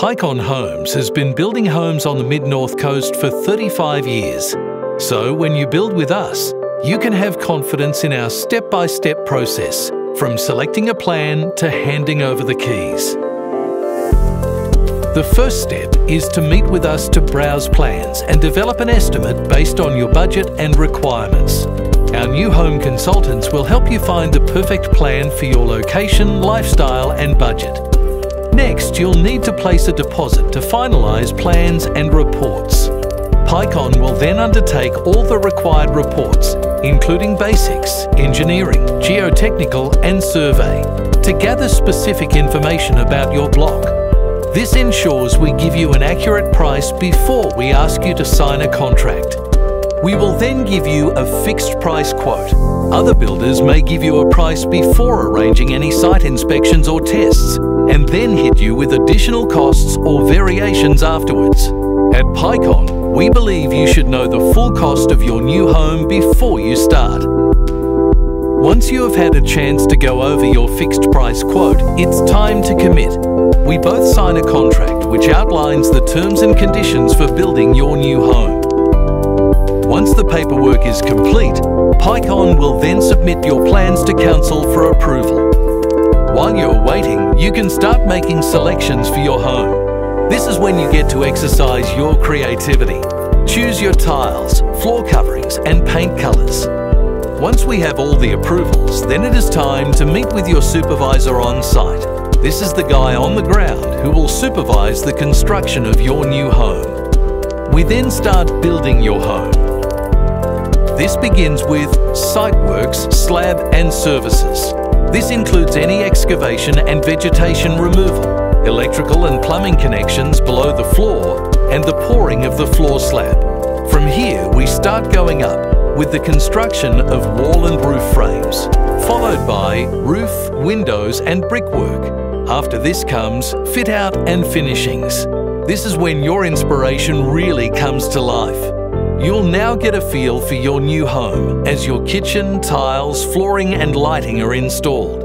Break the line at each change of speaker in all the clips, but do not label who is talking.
Pycon Homes has been building homes on the mid north coast for 35 years. So when you build with us, you can have confidence in our step by step process, from selecting a plan to handing over the keys. The first step is to meet with us to browse plans and develop an estimate based on your budget and requirements. Our new home consultants will help you find the perfect plan for your location, lifestyle and budget. Next, you'll need to place a deposit to finalise plans and reports. Pycon will then undertake all the required reports, including BASIX, engineering, geotechnical and survey, to gather specific information about your block. This ensures we give you an accurate price before we ask you to sign a contract. We will then give you a fixed price quote. Other builders may give you a price before arranging any site inspections or tests, and then hit you with additional costs or variations afterwards. At Pycon, we believe you should know the full cost of your new home before you start. Once you have had a chance to go over your fixed price quote, it's time to commit. We both sign a contract which outlines the terms and conditions for building your new home. Once the paperwork is complete, Pycon will then submit your plans to Council for approval. While you're waiting, you can start making selections for your home. This is when you get to exercise your creativity. Choose your tiles, floor coverings and paint colours. Once we have all the approvals, then it is time to meet with your supervisor on site. This is the guy on the ground who will supervise the construction of your new home. We then start building your home. This begins with site works, slab and services. This includes any excavation and vegetation removal, electrical and plumbing connections below the floor and the pouring of the floor slab. From here we start going up with the construction of wall and roof frames, followed by roof, windows and brickwork. After this comes fit out and finishings. This is when your inspiration really comes to life. You'll now get a feel for your new home as your kitchen, tiles, flooring and lighting are installed.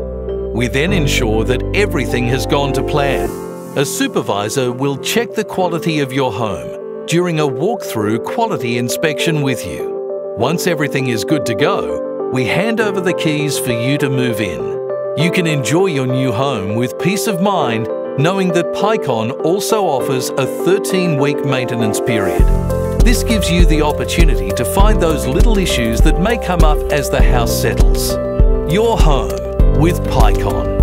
We then ensure that everything has gone to plan. A supervisor will check the quality of your home during a walkthrough quality inspection with you. Once everything is good to go, we hand over the keys for you to move in. You can enjoy your new home with peace of mind knowing that Pycon also offers a 13-week maintenance period. This gives you the opportunity to find those little issues that may come up as the house settles. Your home with Pycon.